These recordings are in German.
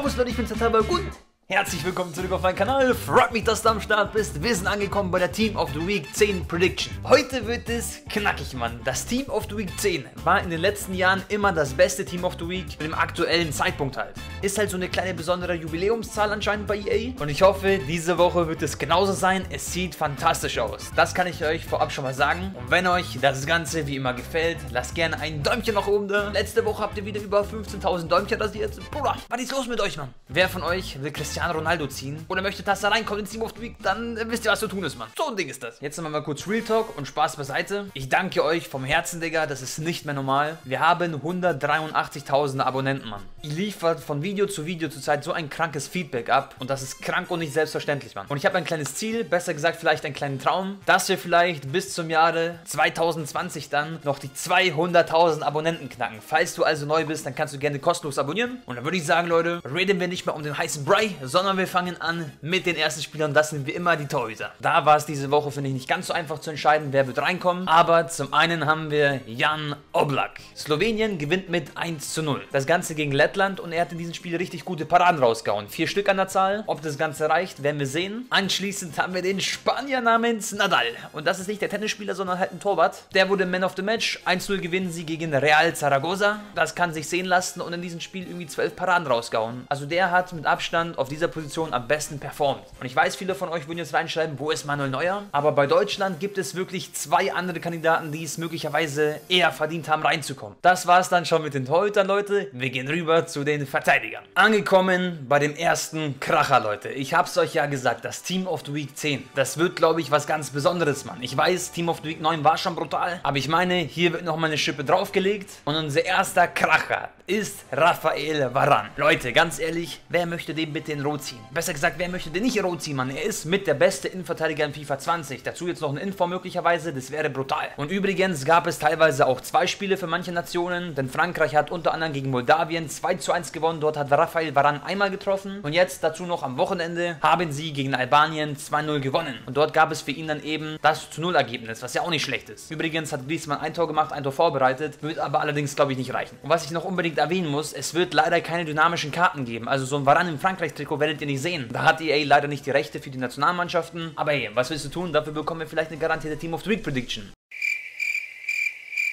Servus Leute, ich bin Zatabak und herzlich willkommen zurück auf meinem Kanal. Freut mich, dass du am Start bist. Wir sind angekommen bei der Team of the Week 10 Prediction. Heute wird es knackig, Mann. Das Team of the Week 10 war in den letzten Jahren immer das beste Team of the Week mit dem aktuellen Zeitpunkt halt. Ist halt so eine kleine besondere Jubiläumszahl anscheinend bei EA. Und ich hoffe, diese Woche wird es genauso sein. Es sieht fantastisch aus. Das kann ich euch vorab schon mal sagen. Und wenn euch das Ganze wie immer gefällt, lasst gerne ein Däumchen nach oben da. Letzte Woche habt ihr wieder über 15.000 Däumchen rasiert. Bruder, was ist los mit euch, Mann? Wer von euch will Cristiano Ronaldo ziehen oder möchte, dass er reinkommt ins Team of the Week, dann wisst ihr, was zu tun ist, Mann. So ein Ding ist das. Jetzt nochmal mal kurz Real Talk und Spaß beiseite. Ich danke euch vom Herzen, Digga. Das ist nicht mehr normal. Wir haben 183.000 Abonnenten, Mann. Ihr liefert von Video zu Video zurzeit so ein krankes Feedback ab und das ist krank und nicht selbstverständlich, Mann. Und ich habe ein kleines Ziel, besser gesagt vielleicht einen kleinen Traum, dass wir vielleicht bis zum Jahre 2020 dann noch die 200.000 Abonnenten knacken. Falls du also neu bist, dann kannst du gerne kostenlos abonnieren. Und dann würde ich sagen, Leute, reden wir nicht mehr um den heißen Brei, sondern wir fangen an mit den ersten Spielern. Das sind wie immer die Torhüter. Da war es diese Woche, finde ich, nicht ganz so einfach zu entscheiden, wer wird reinkommen. Aber zum einen haben wir Jan Oblak. Slowenien gewinnt mit 1 zu 0. Das Ganze gegen Lettland und er hat in diesem Spiel richtig gute Paraden rausgehauen. Vier Stück an der Zahl. Ob das Ganze reicht, werden wir sehen. Anschließend haben wir den Spanier namens Nadal. Und das ist nicht der Tennisspieler, sondern halt ein Torwart. Der wurde Man of the Match. 1-0 gewinnen sie gegen Real Zaragoza. Das kann sich sehen lassen und in diesem Spiel irgendwie 12 Paraden rausgehauen. Also der hat mit Abstand auf dieser Position am besten performt. Und ich weiß, viele von euch würden jetzt reinschreiben, wo ist Manuel Neuer? Aber bei Deutschland gibt es wirklich zwei andere Kandidaten, die es möglicherweise eher verdient haben, reinzukommen. Das war es dann schon mit den Torhütern, Leute. Wir gehen rüber zu den Verteidigern. Angekommen bei dem ersten Kracher, Leute. Ich hab's euch ja gesagt, das Team of the Week 10. Das wird, glaube ich, was ganz Besonderes, Mann. Ich weiß, Team of the Week 9 war schon brutal, aber ich meine, hier wird nochmal eine Schippe draufgelegt. Und unser erster Kracher ist Raphael Varan. Leute, ganz ehrlich, wer möchte den bitte in Rot ziehen? Besser gesagt, wer möchte den nicht Rot ziehen, Mann? Er ist mit der beste Innenverteidiger in FIFA 20. Dazu jetzt noch ein Info möglicherweise, das wäre brutal. Und übrigens gab es teilweise auch zwei Spiele für manche Nationen, denn Frankreich hat unter anderem gegen Moldawien 2 zu 1 gewonnen. Dort hat Raphael Varan einmal getroffen. Und jetzt dazu noch am Wochenende haben sie gegen Albanien 2-0 gewonnen. Und dort gab es für ihn dann eben das zu 0 Ergebnis, was ja auch nicht schlecht ist. Übrigens hat Griezmann ein Tor gemacht, ein Tor vorbereitet, wird aber allerdings, glaube ich, nicht reichen. Und was ich noch unbedingt erwähnen muss, es wird leider keine dynamischen Karten geben. Also so ein Varan im Frankreich-Trikot werdet ihr nicht sehen. Da hat EA leider nicht die Rechte für die Nationalmannschaften. Aber hey, was willst du tun? Dafür bekommen wir vielleicht eine garantierte Team of the Week Prediction.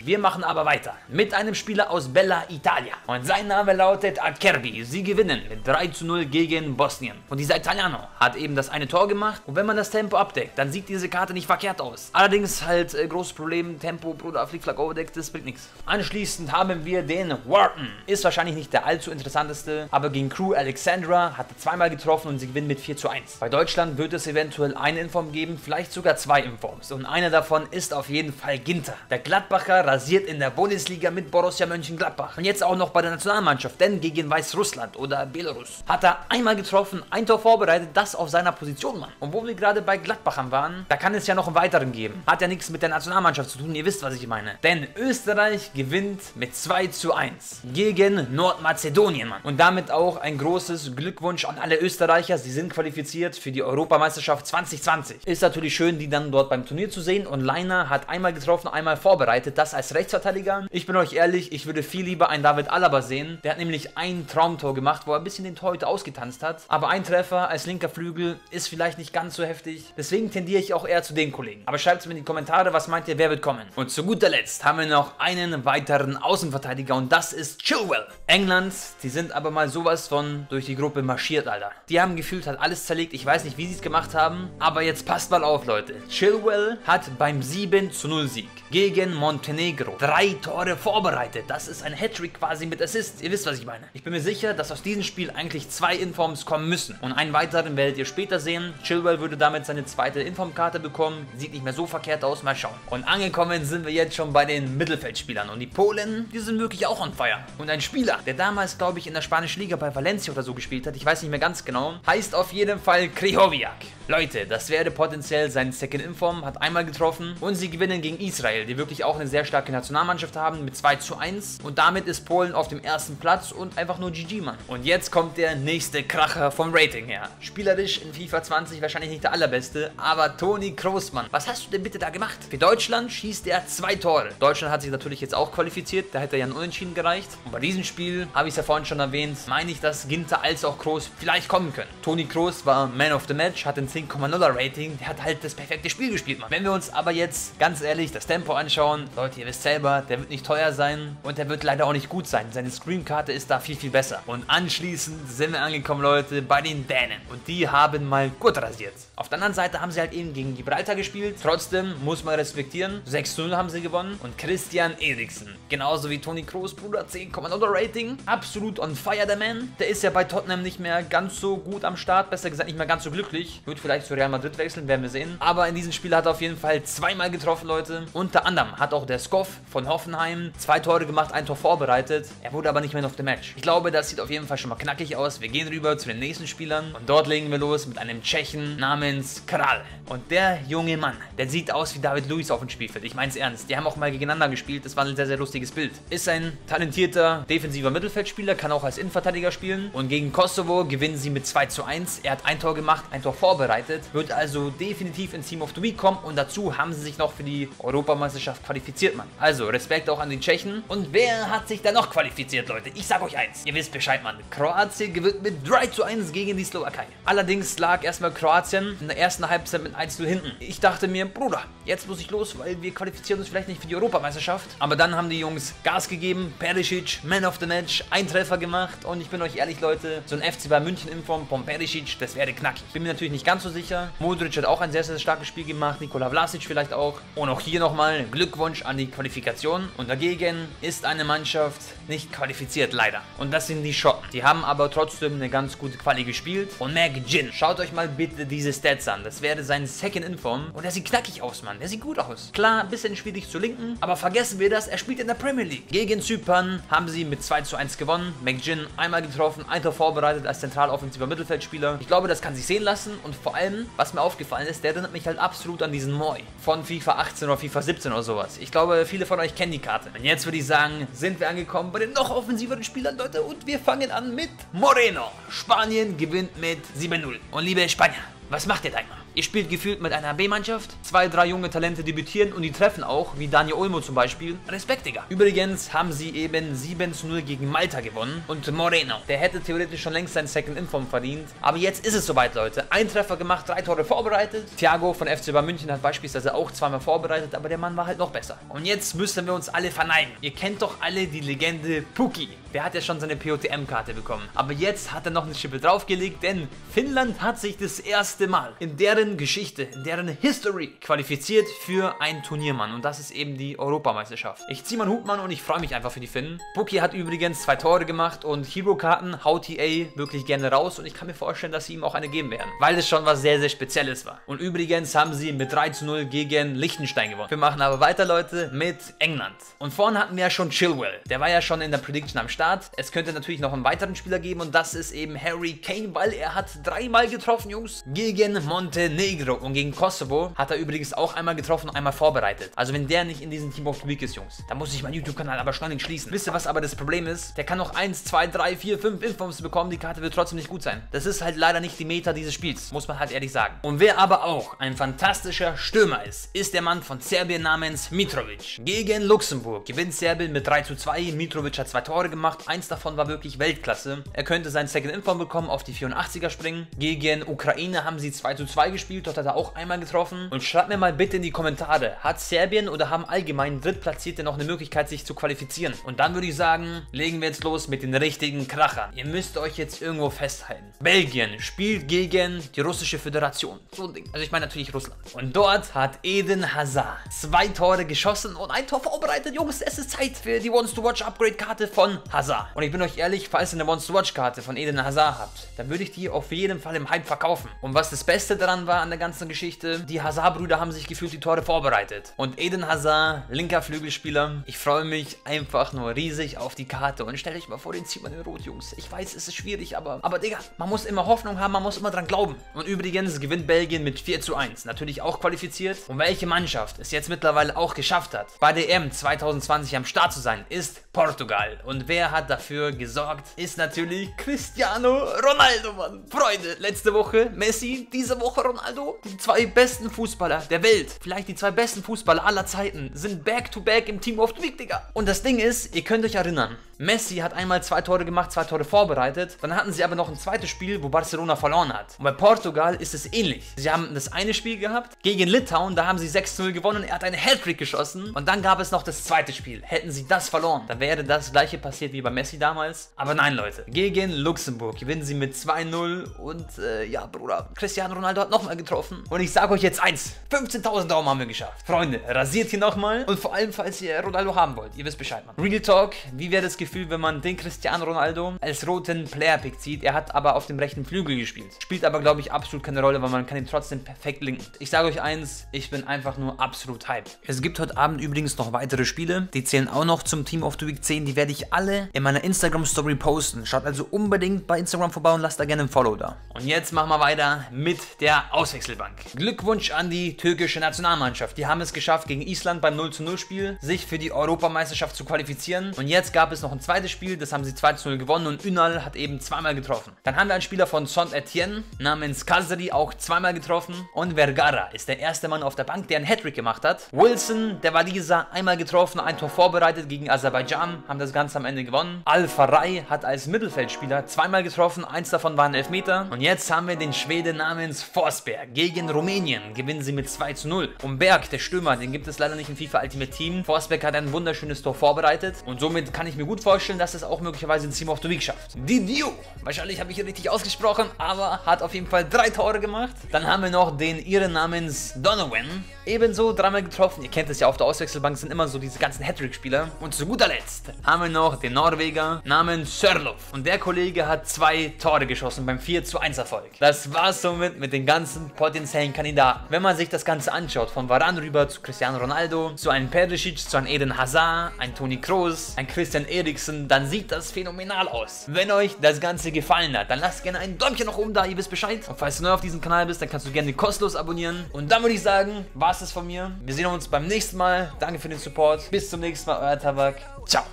Wir machen aber weiter mit einem Spieler aus Bella Italia. Und sein Name lautet Acerbi. Sie gewinnen mit 3 zu 0 gegen Bosnien. Und dieser Italiano hat eben das eine Tor gemacht. Und wenn man das Tempo abdeckt, dann sieht diese Karte nicht verkehrt aus. Allerdings halt äh, großes Problem, Tempo, Bruder, Flickflack overdeckt, das bringt nichts. Anschließend haben wir den Wharton. Ist wahrscheinlich nicht der allzu interessanteste, aber gegen Crew Alexandra hat er zweimal getroffen und sie gewinnen mit 4 zu 1. Bei Deutschland wird es eventuell eine Inform geben, vielleicht sogar zwei Informs. Und einer davon ist auf jeden Fall Ginter. Der Gladbacher rasiert in der Bundesliga mit Borussia Mönchengladbach. Und jetzt auch noch bei der Nationalmannschaft, denn gegen Weißrussland oder Belarus hat er einmal getroffen, ein Tor vorbereitet, das auf seiner Position, Mann. Und wo wir gerade bei Gladbachern waren, da kann es ja noch einen weiteren geben. Hat ja nichts mit der Nationalmannschaft zu tun, ihr wisst, was ich meine. Denn Österreich gewinnt mit 2 zu 1 gegen Nordmazedonien, Mann. Und damit auch ein großes Glückwunsch an alle Österreicher. Sie sind qualifiziert für die Europameisterschaft 2020. Ist natürlich schön, die dann dort beim Turnier zu sehen. Und Leiner hat einmal getroffen, einmal vorbereitet. Das als Rechtsverteidiger. Ich bin euch ehrlich, ich würde viel lieber einen David Alaba sehen. Der hat nämlich ein Traumtor gemacht, wo er ein bisschen den Torhüter ausgetanzt hat. Aber ein Treffer als linker Flügel ist vielleicht nicht ganz so heftig. Deswegen tendiere ich auch eher zu den Kollegen. Aber schreibt es mir in die Kommentare, was meint ihr, wer wird kommen. Und zu guter Letzt haben wir noch einen weiteren Außenverteidiger und das ist Chilwell. England, die sind aber mal sowas von durch die Gruppe marschiert, Alter. Die haben gefühlt halt alles zerlegt. Ich weiß nicht, wie sie es gemacht haben, aber jetzt passt mal auf, Leute. Chilwell hat beim 7 zu 0 Sieg gegen Montenegro drei Tore vorbereitet. Das ist ein Hattrick quasi mit Assist. Ihr wisst, was ich meine. Ich bin mir sicher, dass aus diesem Spiel eigentlich zwei Informs kommen müssen. Und einen weiteren werdet ihr später sehen. Chilwell würde damit seine zweite Informkarte bekommen. Sieht nicht mehr so verkehrt aus. Mal schauen. Und angekommen sind wir jetzt schon bei den Mittelfeldspielern. Und die Polen, die sind wirklich auch on fire. Und ein Spieler, der damals, glaube ich, in der spanischen Liga bei Valencia oder so gespielt hat, ich weiß nicht mehr ganz genau, heißt auf jeden Fall Krihoviak. Leute, das wäre potenziell sein Second Inform, hat einmal getroffen und sie gewinnen gegen Israel, die wirklich auch eine sehr starke starke Nationalmannschaft haben mit 2 zu 1 und damit ist Polen auf dem ersten Platz und einfach nur GG, Mann. Und jetzt kommt der nächste Kracher vom Rating her. Spielerisch in FIFA 20 wahrscheinlich nicht der allerbeste, aber Toni Kroos, Mann, was hast du denn bitte da gemacht? Für Deutschland schießt er zwei Tore. Deutschland hat sich natürlich jetzt auch qualifiziert, da hätte er ja ein Unentschieden gereicht. Und bei diesem Spiel, habe ich es ja vorhin schon erwähnt, meine ich, dass Ginter als auch Kroos vielleicht kommen können. Toni Kroos war Man of the Match, hat ein 10,0er Rating, der hat halt das perfekte Spiel gespielt, Mann. Wenn wir uns aber jetzt ganz ehrlich das Tempo anschauen, Leute, ihr wisst selber, der wird nicht teuer sein und der wird leider auch nicht gut sein. Seine Screamkarte ist da viel, viel besser. Und anschließend sind wir angekommen, Leute, bei den Dänen. Und die haben mal gut rasiert. Auf der anderen Seite haben sie halt eben gegen Gibraltar gespielt. Trotzdem muss man respektieren. 6-0 haben sie gewonnen. Und Christian Eriksen, genauso wie Toni Kroos, Bruder, 10,0 Rating. Absolut on fire, der Man. Der ist ja bei Tottenham nicht mehr ganz so gut am Start. Besser gesagt, nicht mehr ganz so glücklich. Wird vielleicht zu Real Madrid wechseln, werden wir sehen. Aber in diesem Spiel hat er auf jeden Fall zweimal getroffen, Leute. Unter anderem hat auch der Skoff von Hoffenheim zwei Tore gemacht, ein Tor vorbereitet. Er wurde aber nicht mehr auf dem Match. Ich glaube, das sieht auf jeden Fall schon mal knackig aus. Wir gehen rüber zu den nächsten Spielern. Und dort legen wir los mit einem Tschechen namens namens Kral. Und der junge Mann, der sieht aus wie David Luiz auf dem Spielfeld. Ich meine es ernst. Die haben auch mal gegeneinander gespielt. Das war ein sehr, sehr lustiges Bild. Ist ein talentierter defensiver Mittelfeldspieler, kann auch als Innenverteidiger spielen. Und gegen Kosovo gewinnen sie mit 2 zu 1. Er hat ein Tor gemacht, ein Tor vorbereitet. Wird also definitiv ins Team of the Week kommen. Und dazu haben sie sich noch für die Europameisterschaft qualifiziert, Mann. Also Respekt auch an den Tschechen. Und wer hat sich da noch qualifiziert, Leute? Ich sag euch eins. Ihr wisst Bescheid, Mann. Kroatien gewinnt mit 3 zu 1 gegen die Slowakei. Allerdings lag erstmal Kroatien in der ersten Halbzeit mit 1 zu hinten. Ich dachte mir, Bruder, jetzt muss ich los, weil wir qualifizieren uns vielleicht nicht für die Europameisterschaft. Aber dann haben die Jungs Gas gegeben, Perisic, Man of the Match, ein Treffer gemacht und ich bin euch ehrlich, Leute, so ein FC bei München in Form von Perisic, das wäre knackig. Bin mir natürlich nicht ganz so sicher. Modric hat auch ein sehr, sehr starkes Spiel gemacht, Nikola Vlasic vielleicht auch. Und auch hier nochmal Glückwunsch an die Qualifikation. Und dagegen ist eine Mannschaft nicht qualifiziert, leider. Und das sind die Schotten. Die haben aber trotzdem eine ganz gute Quali gespielt. Und Mac Gin, schaut euch mal bitte diese Stats an. Das wäre sein Second Inform. Und der sieht knackig aus, Mann. Der sieht gut aus. Klar, ein bisschen schwierig zu linken. Aber vergessen wir das, er spielt in der Premier League. Gegen Zypern haben sie mit 2 zu 1 gewonnen. McGinn einmal getroffen, ein Tor vorbereitet als zentraloffensiver Mittelfeldspieler. Ich glaube, das kann sich sehen lassen. Und vor allem, was mir aufgefallen ist, der erinnert mich halt absolut an diesen Moi von FIFA 18 oder FIFA 17 oder sowas. Ich glaube, viele von euch kennen die Karte. Und jetzt würde ich sagen, sind wir angekommen bei den noch offensiveren Spielern, Leute. Und wir fangen an mit Moreno. Spanien gewinnt mit 7-0. Und liebe Spanier, was macht ihr da immer? Ihr spielt gefühlt mit einer B-Mannschaft, zwei, drei junge Talente debütieren und die treffen auch, wie Daniel Olmo zum Beispiel. Respekt, Digga. Übrigens haben sie eben 7 zu 0 gegen Malta gewonnen und Moreno, der hätte theoretisch schon längst seinen Second Inform verdient. Aber jetzt ist es soweit, Leute. Ein Treffer gemacht, drei Tore vorbereitet. Thiago von FC Bayern München hat beispielsweise auch zweimal vorbereitet, aber der Mann war halt noch besser. Und jetzt müssen wir uns alle verneigen. Ihr kennt doch alle die Legende Puki. Der hat ja schon seine POTM-Karte bekommen. Aber jetzt hat er noch eine Schippe draufgelegt, denn Finnland hat sich das erste Mal in deren Geschichte, in deren History qualifiziert für ein Turniermann. Und das ist eben die Europameisterschaft. Ich ziehe meinen Hut, Mann, und ich freue mich einfach für die Finnen. Puki hat übrigens zwei Tore gemacht und Hero-Karten haut EA wirklich gerne raus. Und ich kann mir vorstellen, dass sie ihm auch eine geben werden. Weil es schon was sehr, sehr Spezielles war. Und übrigens haben sie mit 3 zu 0 gegen Liechtenstein gewonnen. Wir machen aber weiter, Leute, mit England. Und vorne hatten wir ja schon Chilwell. Der war ja schon in der Prediction am Start. Es könnte natürlich noch einen weiteren Spieler geben und das ist eben Harry Kane, weil er hat dreimal getroffen, Jungs, gegen Montenegro und gegen Kosovo hat er übrigens auch einmal getroffen und einmal vorbereitet. Also wenn der nicht in diesem Team of the Week ist, Jungs, dann muss ich meinen YouTube-Kanal aber schnell schließen. Wisst ihr, was aber das Problem ist? Der kann noch 1, 2, 3, 4, 5 Informs bekommen, die Karte wird trotzdem nicht gut sein. Das ist halt leider nicht die Meta dieses Spiels, muss man halt ehrlich sagen. Und wer aber auch ein fantastischer Stürmer ist, ist der Mann von Serbien namens Mitrovic. Gegen Luxemburg gewinnt Serbien mit 3 zu 2. Mitrovic hat zwei Tore gemacht gemacht. Eins davon war wirklich Weltklasse. Er könnte seinen Second Inform bekommen, auf die 84er springen. Gegen Ukraine haben sie 2 zu 2 gespielt, dort hat er auch einmal getroffen. Und schreibt mir mal bitte in die Kommentare, hat Serbien oder haben allgemein Drittplatzierte noch eine Möglichkeit, sich zu qualifizieren? Und dann würde ich sagen, legen wir jetzt los mit den richtigen Kracher. Ihr müsst euch jetzt irgendwo festhalten. Belgien spielt gegen die russische Föderation. So ein Ding. Also ich meine natürlich Russland. Und dort hat Eden Hazard zwei Tore geschossen und ein Tor vorbereitet. Jungs, es ist Zeit für die Wants to Watch Upgrade Karte von Hazard. Hazard. Und ich bin euch ehrlich, falls ihr eine Monster Watch Karte von Eden Hazard habt, dann würde ich die auf jeden Fall im Hype verkaufen. Und was das Beste daran war an der ganzen Geschichte. Die Hazard-Brüder haben sich gefühlt die Tore vorbereitet. Und Eden Hazard, linker Flügelspieler, ich freue mich einfach nur riesig auf die Karte. Und stell euch mal vor, den zieht man in Rot, Jungs. Ich weiß, es ist schwierig, aber, aber Digga, man muss immer Hoffnung haben, man muss immer dran glauben. Und übrigens gewinnt Belgien mit 4 zu 1. Natürlich auch qualifiziert. Und welche Mannschaft es jetzt mittlerweile auch geschafft hat, bei EM 2020 am Start zu sein, ist Portugal. Und wer hat dafür gesorgt, ist natürlich Cristiano Ronaldo, Mann. Freunde, letzte Woche Messi, diese Woche Ronaldo. Die zwei besten Fußballer der Welt, vielleicht die zwei besten Fußballer aller Zeiten, sind back-to-back -back im Team of the Week, Digga. Und das Ding ist, ihr könnt euch erinnern, Messi hat einmal zwei Tore gemacht, zwei Tore vorbereitet. Dann hatten sie aber noch ein zweites Spiel, wo Barcelona verloren hat. Und bei Portugal ist es ähnlich. Sie haben das eine Spiel gehabt gegen Litauen, da haben sie 6-0 gewonnen. Er hat einen Hattrick geschossen. Und dann gab es noch das zweite Spiel. Hätten sie das verloren, dann wäre das gleiche passiert wie bei Messi damals. Aber nein, Leute. Gegen Luxemburg gewinnen sie mit 2-0. Und äh, ja, Bruder, Cristiano Ronaldo hat nochmal getroffen. Und ich sage euch jetzt eins: 15.000 Daumen haben wir geschafft. Freunde, rasiert hier nochmal. Und vor allem, falls ihr Ronaldo haben wollt. Ihr wisst Bescheid, Mann. Real Talk, wie wäre das Gefühl? Gefühl, wenn man den Cristiano Ronaldo als roten Player-Pick zieht. Er hat aber auf dem rechten Flügel gespielt. Spielt aber, glaube ich, absolut keine Rolle, weil man kann ihn trotzdem perfekt linken. Ich sage euch eins, ich bin einfach nur absolut hyped. Es gibt heute Abend übrigens noch weitere Spiele. Die zählen auch noch zum Team of the Week 10. Die werde ich alle in meiner Instagram-Story posten. Schaut also unbedingt bei Instagram vorbei und lasst da gerne ein Follow da. Und jetzt machen wir weiter mit der Auswechselbank. Glückwunsch an die türkische Nationalmannschaft. Die haben es geschafft, gegen Island beim 0 0 Spiel sich für die Europameisterschaft zu qualifizieren. Und jetzt gab es noch ein zweites Spiel, das haben sie 2 0 gewonnen und Ünal hat eben zweimal getroffen. Dann haben wir einen Spieler von Saint-Etienne namens Kazri auch zweimal getroffen und Vergara ist der erste Mann auf der Bank, der einen Hattrick gemacht hat. Wilson, der Waliser, einmal getroffen, ein Tor vorbereitet gegen Aserbaidschan, haben das Ganze am Ende gewonnen. Al-Farai hat als Mittelfeldspieler zweimal getroffen, eins davon war ein Elfmeter. Und jetzt haben wir den Schwede namens Forsberg gegen Rumänien, gewinnen sie mit 2 zu 0. Und Berg, der Stürmer, den gibt es leider nicht im FIFA Ultimate Team. Forsberg hat ein wunderschönes Tor vorbereitet und somit kann ich mir gut vorstellen, dass dass es auch möglicherweise ein Team of the Week schafft. Didio, wahrscheinlich habe ich ihn richtig ausgesprochen, aber hat auf jeden Fall drei Tore gemacht. Dann haben wir noch den ihren namens Donovan, ebenso dreimal getroffen. Ihr kennt es ja, auf der Auswechselbank sind immer so diese ganzen Hattrick-Spieler. Und zu guter Letzt haben wir noch den Norweger namens Sörlov. Und der Kollege hat zwei Tore geschossen beim 4 zu 1 Erfolg. Das war's somit mit den ganzen potenziellen Kandidaten. Wenn man sich das Ganze anschaut, von Varan rüber zu Cristiano Ronaldo, zu einem Perisic, zu einem Eden Hazard, ein Toni Kroos, ein Christian Eriksen, dann dann sieht das phänomenal aus. Wenn euch das Ganze gefallen hat, dann lasst gerne ein Däumchen nach oben da, ihr wisst Bescheid. Und falls du neu auf diesem Kanal bist, dann kannst du gerne kostenlos abonnieren. Und dann würde ich sagen, war es das von mir. Wir sehen uns beim nächsten Mal. Danke für den Support. Bis zum nächsten Mal, euer Tabak. Ciao.